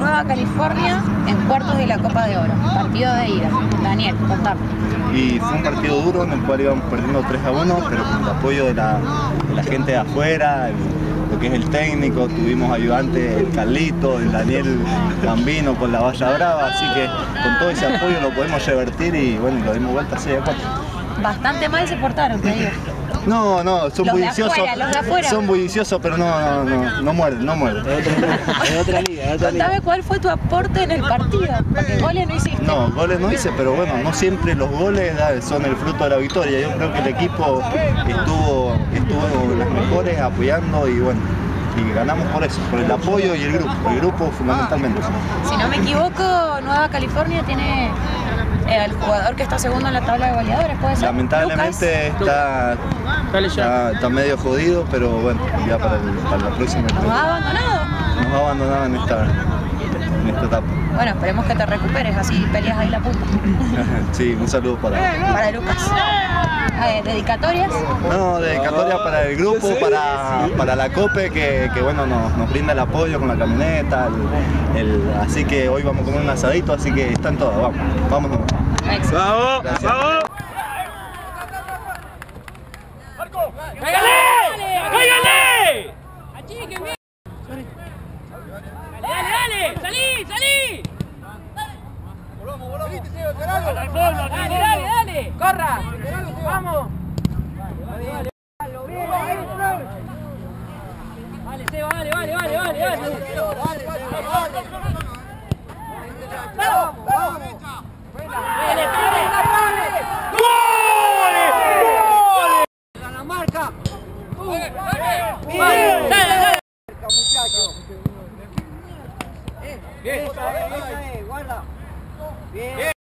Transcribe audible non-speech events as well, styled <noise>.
Nueva California en cuartos de la Copa de Oro, partido de ida. Daniel, contame. Y fue un partido duro en el cual íbamos perdiendo 3 a 1, pero con el apoyo de la, de la gente de afuera, el- lo que es el técnico, tuvimos ayudante el Carlito, el Daniel Gambino con la valla brava, así que con todo ese apoyo lo podemos revertir y bueno, lo dimos vuelta 6 a 4. Bastante mal se portaron, te digo. <laughs> No, no, son Los de bulliciosos. afuera, los de afuera. Son bulliciosos, pero no, no, no, no muerden, no muerden. Contame cuál fue tu aporte en el partido, porque goles no hiciste. No, goles no hice, pero bueno, no siempre los goles son el fruto de la victoria. Yo creo que el equipo estuvo, estuvo las mejores apoyando y bueno, y ganamos por eso, por el apoyo y el grupo, el grupo fundamentalmente. Si no me equivoco, Nueva California tiene eh, al jugador que está segundo en la tabla de goleadores, ¿puede ser? Lamentablemente está, está, está medio jodido, pero bueno, ya para, el- para la próxima. ¿Nos ha abandonado? nos ha abandonado en esta, en esta etapa. Bueno, esperemos que te recuperes, así peleas ahí la punta. <laughs> Sí, un saludo para, Para Lucas. Eh, ¿Dedicatorias? No, dedicatoria para el grupo, para, para la COPE, que, que, bueno, nos, nos brinda el apoyo con la camioneta, el- el- así que hoy vamos a comer un asadito, así que están todas, vamos, vámonos. ¡Vamos! Salí, salí. Dale, dale, dale. Corra. Vamos. Vale, Seba, vale, vale, vale, vale, vale. Dale, dale, dale. La marca. Dale, dale, dale. Bien. Guarda. Bien.